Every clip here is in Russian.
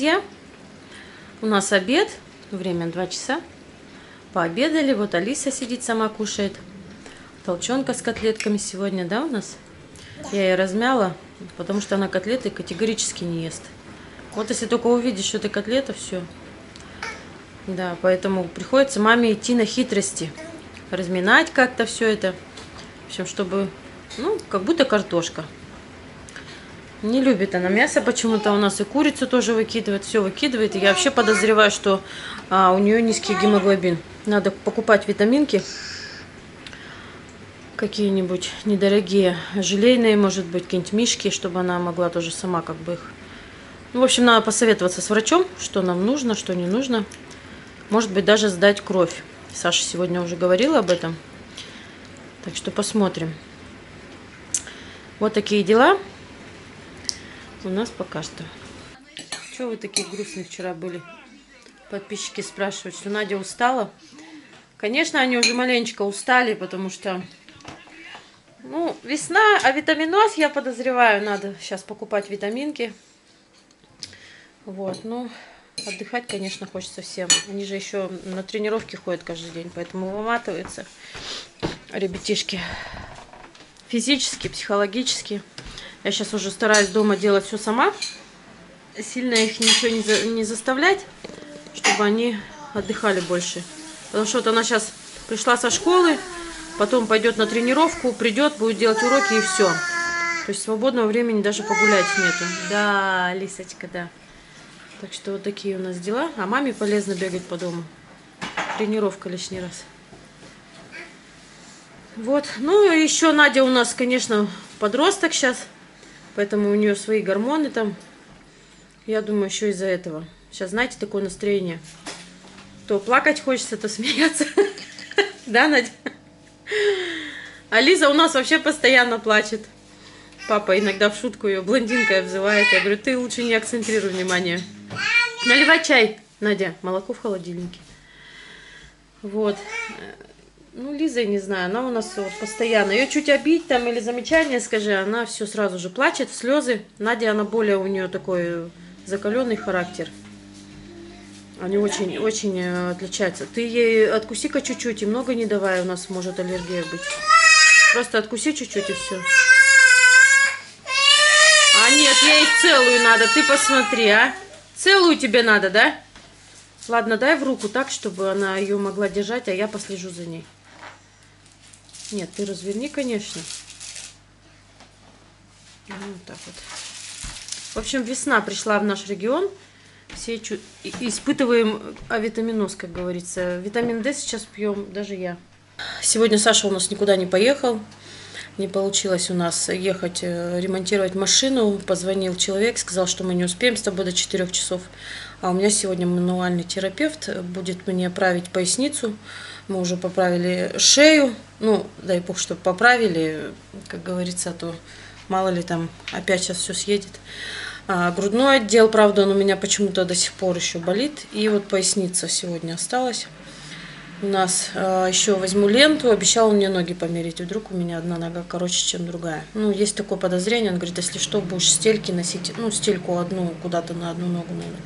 друзья! У нас обед, время 2 часа. Пообедали, вот Алиса сидит, сама кушает. Толченка с котлетками сегодня, да, у нас? Я ее размяла, потому что она котлеты категорически не ест. Вот если только увидишь, что это котлета, все. Да, поэтому приходится маме идти на хитрости. Разминать как-то все это. В общем, чтобы, ну, как будто картошка. Не любит она мясо почему-то. У нас и курицу тоже выкидывает, все выкидывает. И я вообще подозреваю, что а, у нее низкий гемоглобин. Надо покупать витаминки какие-нибудь недорогие, желейные, может быть, какие-нибудь мишки, чтобы она могла тоже сама как бы их... Ну, в общем, надо посоветоваться с врачом, что нам нужно, что не нужно. Может быть, даже сдать кровь. Саша сегодня уже говорила об этом. Так что посмотрим. Вот такие дела у нас пока что. Чего вы такие грустные вчера были? Подписчики спрашивают, что Надя устала. Конечно, они уже маленечко устали, потому что, ну, весна, а витаминоз, я подозреваю, надо сейчас покупать витаминки. Вот, ну, отдыхать, конечно, хочется всем. Они же еще на тренировки ходят каждый день, поэтому выматываются ребятишки. Физически, психологически. Я сейчас уже стараюсь дома делать все сама. Сильно их ничего не, за, не заставлять, чтобы они отдыхали больше. Потому что вот она сейчас пришла со школы, потом пойдет на тренировку, придет, будет делать уроки и все. То есть свободного времени даже погулять нету. Да, Лисочка, да. Так что вот такие у нас дела. А маме полезно бегать по дому. Тренировка лишний раз. Вот. Ну, еще Надя у нас, конечно, подросток сейчас. Поэтому у нее свои гормоны там. Я думаю, еще из-за этого. Сейчас, знаете, такое настроение. То плакать хочется, то смеяться. Да, Надя? А Лиза у нас вообще постоянно плачет. Папа иногда в шутку ее блондинкой обзывает. Я говорю, ты лучше не акцентрируй внимание. Наливай чай, Надя. Молоко в холодильнике. Вот. Ну, Лиза, я не знаю, она у нас вот постоянно. Ее чуть обидь там или замечание скажи, она все сразу же плачет, слезы. Надя, она более у нее такой закаленный характер. Они очень, очень э, отличаются. Ты ей откуси-ка чуть-чуть и много не давай, у нас может аллергия быть. Просто откуси чуть-чуть и все. А нет, ей целую надо, ты посмотри, а. Целую тебе надо, да? Ладно, дай в руку так, чтобы она ее могла держать, а я послежу за ней. Нет, ты разверни, конечно. Ну, вот так вот. В общем, весна пришла в наш регион. Все чу... испытываем авитаминоз, как говорится. Витамин D сейчас пьем, даже я. Сегодня Саша у нас никуда не поехал. Не получилось у нас ехать э, ремонтировать машину. Позвонил человек, сказал, что мы не успеем с тобой до 4 часов. А у меня сегодня мануальный терапевт будет мне править поясницу. Мы уже поправили шею. Ну, дай бог, чтобы поправили, как говорится, а то мало ли там опять сейчас все съедет. А, грудной отдел, правда, он у меня почему-то до сих пор еще болит. И вот поясница сегодня осталась. У нас а, еще возьму ленту, обещал мне ноги померить. Вдруг у меня одна нога короче, чем другая. Ну, есть такое подозрение, он говорит, если что, будешь стельки носить, ну, стельку одну куда-то на одну ногу надо.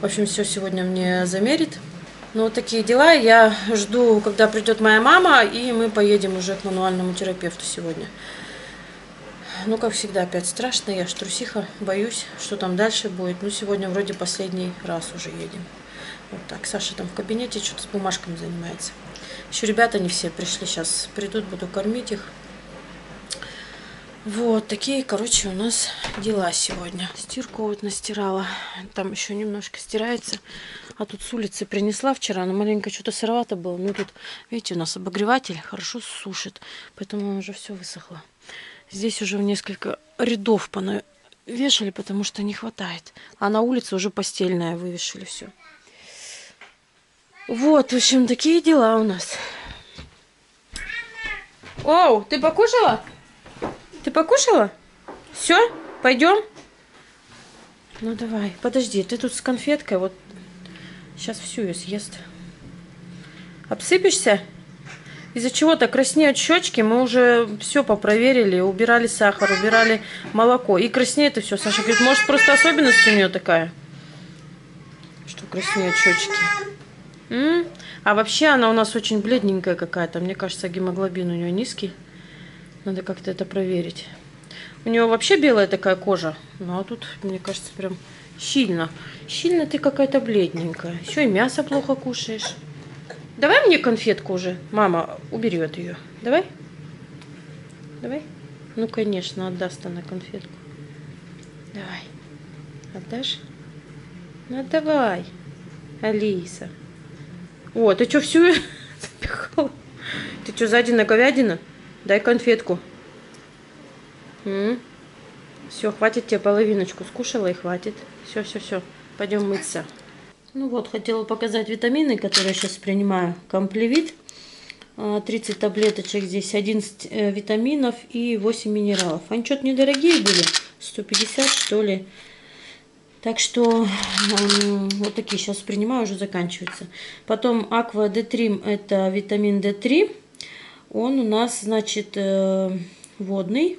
В общем, все сегодня мне замерит. Ну, вот такие дела. Я жду, когда придет моя мама, и мы поедем уже к мануальному терапевту сегодня. Ну, как всегда, опять страшно. Я ж трусиха, боюсь, что там дальше будет. Ну, сегодня вроде последний раз уже едем. Вот так. Саша там в кабинете что-то с бумажками занимается. Еще ребята не все пришли. Сейчас придут, буду кормить их. Вот такие, короче, у нас дела сегодня. Стирку вот настирала. Там еще немножко стирается. А тут с улицы принесла вчера, но маленько что-то сыровато было. Ну тут, видите, у нас обогреватель хорошо сушит. Поэтому уже все высохло. Здесь уже в несколько рядов вешали, потому что не хватает. А на улице уже постельное вывешали все. Вот, в общем, такие дела у нас. Оу, ты покушала? Ты покушала? Все? Пойдем? Ну давай, подожди, ты тут с конфеткой, вот сейчас всю ее съест. Обсыпешься? Из-за чего-то краснеют щечки, мы уже все попроверили, убирали сахар, убирали молоко. И краснеет и все. Саша говорит, может просто особенность у нее такая? краснеют щечки. М? А вообще она у нас очень бледненькая какая-то. Мне кажется, гемоглобин у нее низкий. Надо как-то это проверить. У нее вообще белая такая кожа. Ну а тут, мне кажется, прям щильно. Щильно ты какая-то бледненькая. Еще и мясо плохо кушаешь. Давай мне конфетку уже. Мама уберет ее. Давай? Давай? Ну, конечно, отдаст она конфетку. Давай. Отдашь? Ну, давай, Алиса. О, ты что, всю запихала? Ты что, сзади на говядина? Дай конфетку. Все, хватит тебе половиночку. Скушала и хватит. Все, все, все. Пойдем мыться. Ну вот, хотела показать витамины, которые сейчас принимаю. Комплевит. 30 а, таблеточек здесь, 11 э, витаминов и 8 минералов. Они что-то недорогие были, 150 что ли. Так что вот такие сейчас принимаю, уже заканчиваются. Потом Aqua D3, это витамин D3. Он у нас, значит, э, водный.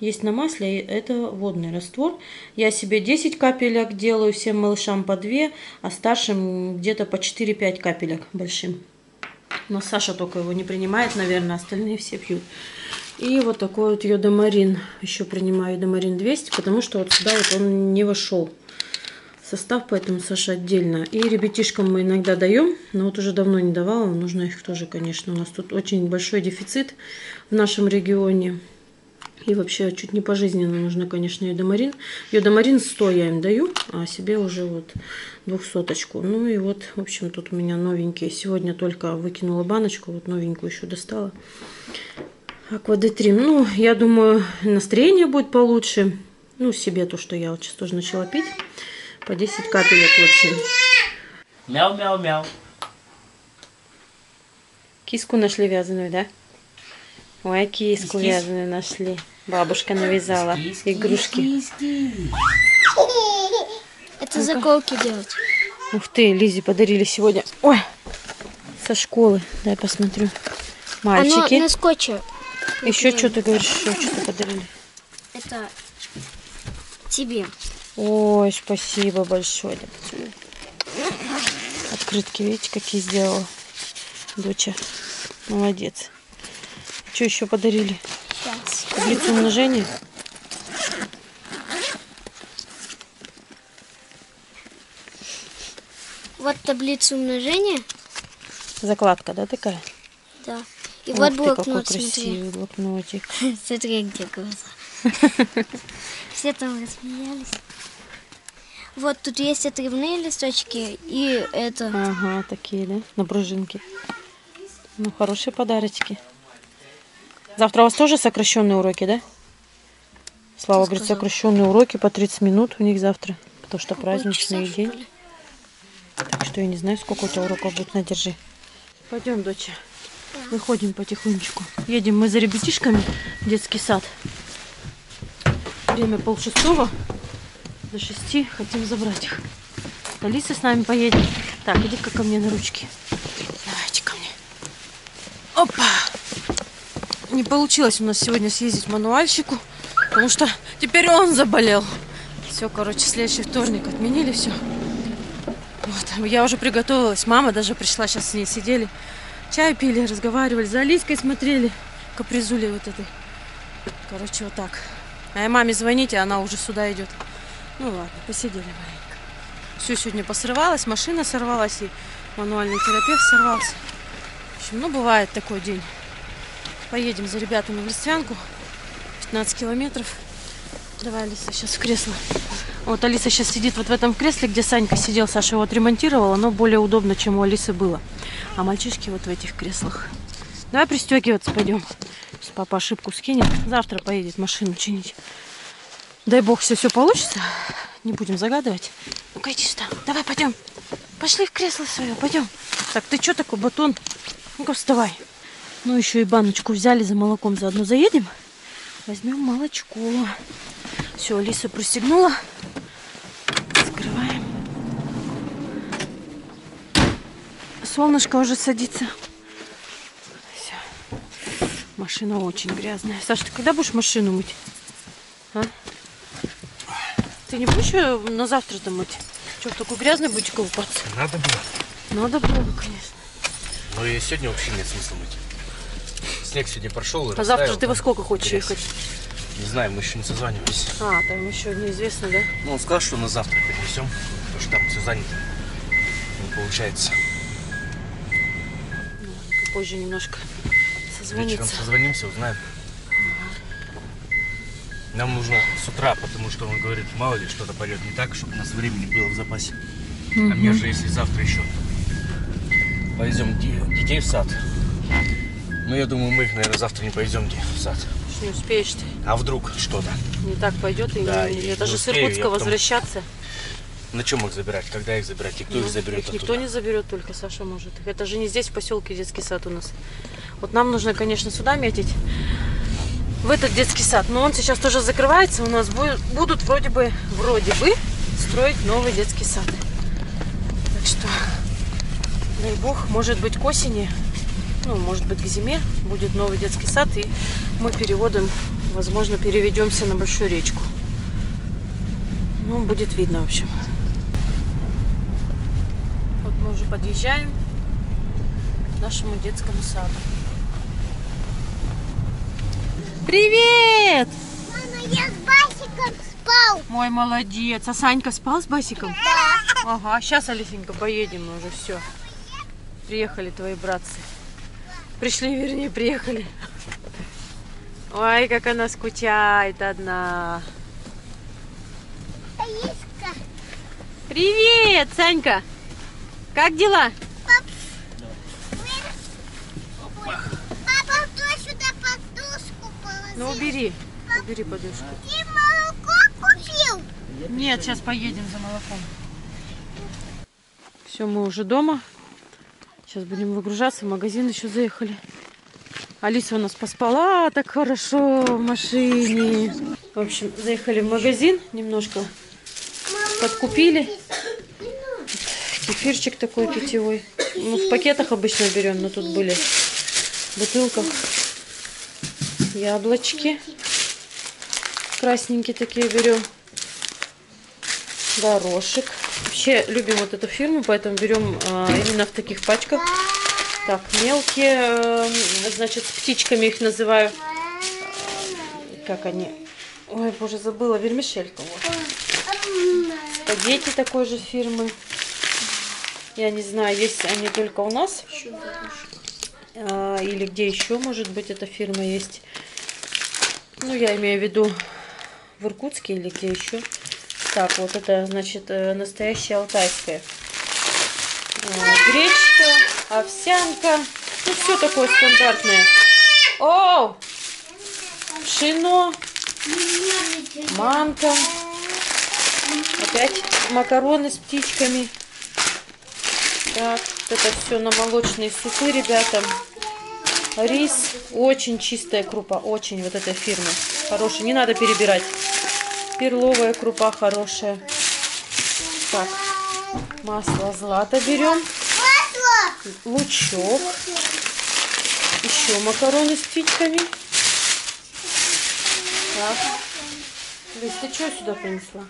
Есть на масле, это водный раствор. Я себе 10 капелек делаю, всем малышам по 2, а старшим где-то по 4-5 капелек большим. Но Саша только его не принимает, наверное, остальные все пьют. И вот такой вот йодомарин. Еще принимаю йодомарин 200, потому что вот сюда вот он не вошел состав, поэтому Саша отдельно. И ребятишкам мы иногда даем, но вот уже давно не давала, нужно их тоже, конечно. У нас тут очень большой дефицит в нашем регионе. И вообще чуть не пожизненно нужно, конечно, йодомарин. Йодомарин 100 я им даю, а себе уже вот двухсоточку. Ну и вот, в общем, тут у меня новенькие. Сегодня только выкинула баночку, вот новенькую еще достала. Аквадетрим. Ну, я думаю, настроение будет получше. Ну, себе то, что я вот сейчас тоже начала пить. По 10 капелек, общем. Мяу-мяу-мяу. Киску нашли вязаную, да? Ой, киску кис, вязаную нашли. Бабушка навязала кис, игрушки. Кис, Это заколки делать. Ух ты, Лизе подарили сегодня. Ой, со школы. Дай посмотрю. Мальчики. Оно на скотче. Еще что ты говоришь, еще что-то подарили? Это тебе. Ой, спасибо большое. Открытки, видите, какие сделала доча. Молодец. Что еще подарили? Сейчас. Таблицу умножения? Вот таблица умножения. Закладка, да, такая? Да. И Ух вот ты, блокнот, какой красивый смотри. блокнотик. Смотри, где глаза. Все там рассмеялись. Вот тут есть отрывные листочки и это. Ага, такие, да? На пружинке. Ну, хорошие подарочки. Завтра у вас тоже сокращенные уроки, да? Слава говорит, сокращенные уроки по 30 минут у них завтра, потому что Какой праздничный день. Так что я не знаю, сколько у тебя уроков будет, надержи. Пойдем, доча. Выходим потихонечку. Едем мы за ребятишками в детский сад. Время полшестого до шести. Хотим забрать их. Алиса с нами поедет. Так, иди-ка ко мне на ручки. Давайте ко мне. Опа! Не получилось у нас сегодня съездить мануальщику, потому что теперь он заболел. Все, короче, следующий вторник отменили все. Вот, я уже приготовилась. Мама даже пришла, сейчас с ней сидели. Чай пили, разговаривали, за Алиской смотрели. Капризули вот этой. Короче, вот так. А я маме звоните, она уже сюда идет. Ну ладно, посидели маленько. Все сегодня посрывалось, машина сорвалась, и мануальный терапевт сорвался. В общем, ну бывает такой день. Поедем за ребятами в Листвянку. 15 километров. Давай, Алиса, сейчас в кресло. Вот Алиса сейчас сидит вот в этом кресле, где Санька сидел. Саша его отремонтировала, но более удобно, чем у Алисы было. А мальчишки вот в этих креслах. Давай пристегиваться пойдем. Сейчас папа ошибку скинет. Завтра поедет машину чинить. Дай бог, все все получится. Не будем загадывать. Ну-ка, иди сюда. Давай, пойдем. Пошли в кресло свое, пойдем. Так, ты что такой, батон? Ну-ка, вставай. Ну, еще и баночку взяли за молоком. Заодно заедем. Возьмем молочко. Все, Алиса пристегнула. Закрываем. Солнышко уже садится. Машина очень грязная. Саша, ты когда будешь машину мыть? А? Ты не будешь ее на завтра-то мыть? Что, в такой грязный будете купаться? Надо было. Надо было бы, конечно. Но и сегодня вообще нет смысла мыть. Снег сегодня прошел А завтра ты во сколько хочешь грязь. ехать? Не знаю, мы еще не созванивались. А, там еще неизвестно, да? Ну, он сказал, что на завтра перенесем, потому что там все занято. Не получается. Позже немножко Вечером созвониться. созвонимся, узнаем. Нам нужно с утра, потому что он говорит, мало ли что-то пойдет не так, чтобы у нас времени было в запасе. А мне же, если завтра еще повезем де- детей в сад, ну, я думаю, мы их, наверное, завтра не повезем в сад. Не успеешь ты. А вдруг что-то? Не так пойдет. И Да, не- и это не же с успею я Иркутска потом. возвращаться. На чем их забирать? Когда их забирать? И кто Ну, их заберет их никто не заберет, только Саша может. Это же не здесь, в поселке, детский сад у нас. Вот нам нужно, конечно, сюда метить. В этот детский сад. Но он сейчас тоже закрывается. У нас будут вроде бы, вроде бы строить новый детский сад. Так что, дай бог, может быть к осени, ну, может быть к зиме будет новый детский сад. И мы переводом, возможно, переведемся на большую речку. Ну, будет видно, в общем. Вот мы уже подъезжаем к нашему детскому саду. Привет! Мама, я с Басиком спал. Мой молодец. А Санька спал с Басиком? Да. Ага, сейчас, Алисенька, поедем мы уже, все. Приехали твои братцы. Пришли, вернее, приехали. Ой, как она скучает одна. Привет, Санька! Как дела? Папа, кто сюда подушку положил? Ну, убери. Убери подушку. Ты молоко купил? Нет, сейчас поедем за молоком. Все, мы уже дома. Сейчас будем выгружаться. В магазин еще заехали. Алиса у нас поспала так хорошо в машине. В общем, заехали в магазин. Немножко подкупили. Кефирчик такой питьевой. Ну, в пакетах обычно берем, но тут были в бутылках. Яблочки. Красненькие такие берем горошек. Вообще любим вот эту фирму, поэтому берем а, именно в таких пачках. Так, мелкие, э, значит, с птичками их называю. Как они? Ой, боже, забыла, вермишелька. Вот. Спагетти такой же фирмы. Я не знаю, есть они только у нас. А, или где еще, может быть, эта фирма есть. Ну, я имею в виду в Иркутске или где еще. Так, вот это, значит, э, настоящая алтайская. Э, Гречка, овсянка. Ну, все такое стандартное. О! Пшено, манка. Опять макароны с птичками. Так, это все на молочные супы, ребята. Рис. Очень чистая крупа. Очень вот этой фирмы. Хорошая. Не надо перебирать. Перловая крупа хорошая. Так, масло злато берем. Лучок. Еще макароны с птичками. Так. Лиз, ты что сюда принесла?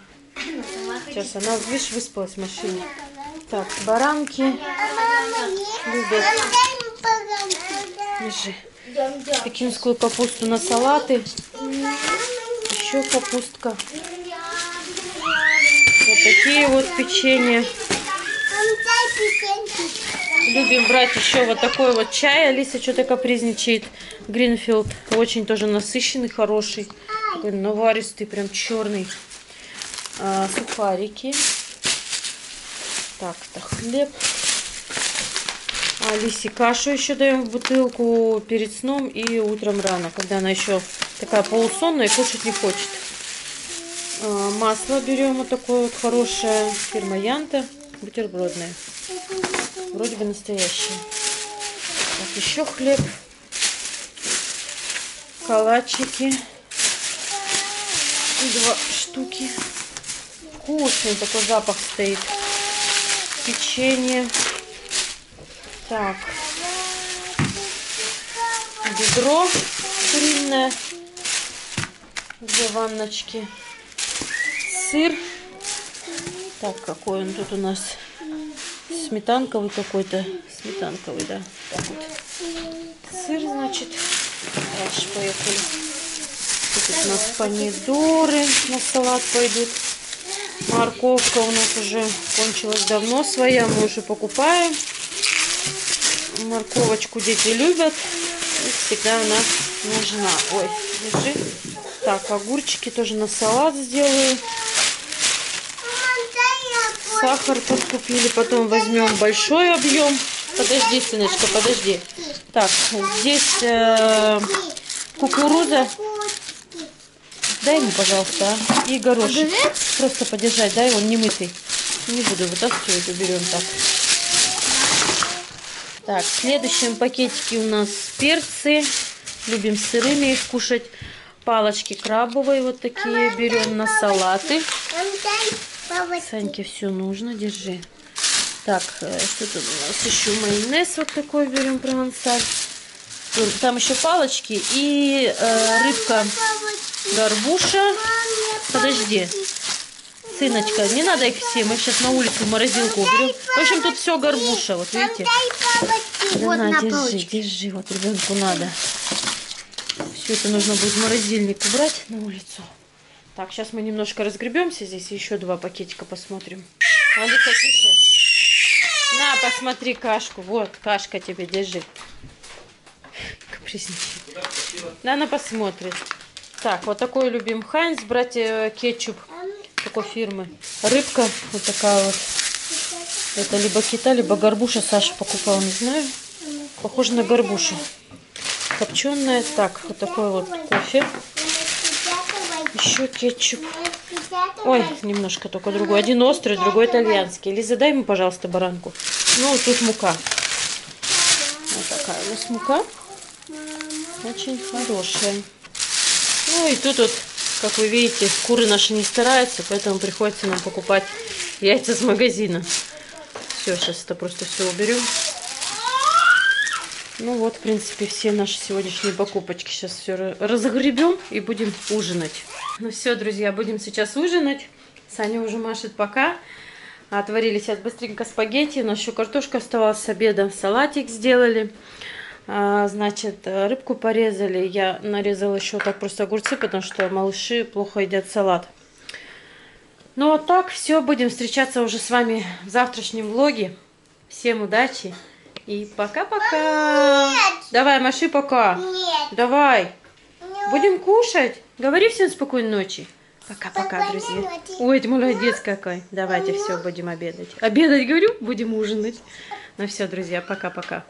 Сейчас она, видишь, выспалась в машине. Так, баранки. Любят. Держи. Пекинскую капусту на салаты. Еще капустка. Вот такие вот печенья. Любим брать еще вот такой вот чай. Алиса что-то капризничает. Гринфилд. Очень тоже насыщенный, хороший. Такой наваристый, прям черный. А, сухарики. Так, это хлеб. Алисе кашу еще даем в бутылку перед сном и утром рано, когда она еще такая полусонная и кушать не хочет. А, Масло берем вот такое вот хорошее, фирма Янта, бутербродное. Вроде бы настоящее. Так, еще хлеб. Калачики. Два штуки. Вкусный такой запах стоит. Печенье. Так. Бедро куриное. Две ванночки. Сыр. Так, какой он тут у нас? Сметанковый какой-то. Сметанковый, да. Так вот. Сыр, значит. Дальше поехали. Тут у нас помидоры на салат пойдут. Морковка у нас уже кончилась давно своя. Мы уже покупаем. Морковочку дети любят. И всегда она нужна. Ой, держи. Так, огурчики тоже на салат сделаю. Сахар подкупили, потом возьмем большой объем. Подожди, сыночка, подожди. Так, здесь э, кукуруза. Дай ему, пожалуйста, а. И горошек. Просто подержать, дай, он не мытый. Не буду вытаскивать, уберем так. Так, в следующем пакетике у нас перцы. Любим сырыми их кушать. Палочки крабовые вот такие берем на салаты. Саньке все нужно, держи. Так, э, что тут у нас еще майонез вот такой берем провансаль. Там еще палочки и э, рыбка горбуша. Подожди, сыночка, не надо их все, мы сейчас на улицу в морозилку уберем. В общем, тут все горбуша, вот видите. Да Вот на, на держи, палочке. держи, вот ребенку надо. Все это нужно будет в морозильник убрать на улицу. Так, сейчас мы немножко разгребемся здесь, еще два пакетика посмотрим. Алиса, тише. На, посмотри кашку. Вот, кашка тебе, держи. Капризничает. Да, она посмотрит. Так, вот такой любим Хайнс, брать э, кетчуп такой фирмы. Рыбка вот такая вот. Это либо кита, либо горбуша Саша покупал, не знаю. Похоже на горбушу. Копченая. Так, вот такой вот кофе. Еще кетчуп. Ой, немножко только другой. Один острый, другой итальянский. Лиза, дай ему, пожалуйста, баранку. Ну, тут мука. Вот такая у нас мука. Очень хорошая. Ну и тут вот, как вы видите, куры наши не стараются, поэтому приходится нам покупать яйца с магазина. Все, сейчас это просто все уберем. Ну вот, в принципе, все наши сегодняшние покупочки. Сейчас все разгребем и будем ужинать. Ну все, друзья, будем сейчас ужинать. Саня уже машет пока. Отварили сейчас быстренько спагетти. У еще картошка оставалась с обеда. Салатик сделали. А, значит, рыбку порезали. Я нарезала еще так просто огурцы, потому что малыши плохо едят салат. Ну вот так, все. Будем встречаться уже с вами в завтрашнем влоге. Всем удачи и пока-пока. Давай, маши пока. Нет. Давай. Будем кушать. Говори всем спокойной ночи. Пока-пока, друзья. ночи. Ой, ты молодец какой. Давайте все, будем обедать. Обедать, говорю, будем ужинать. Ну все, друзья, пока-пока.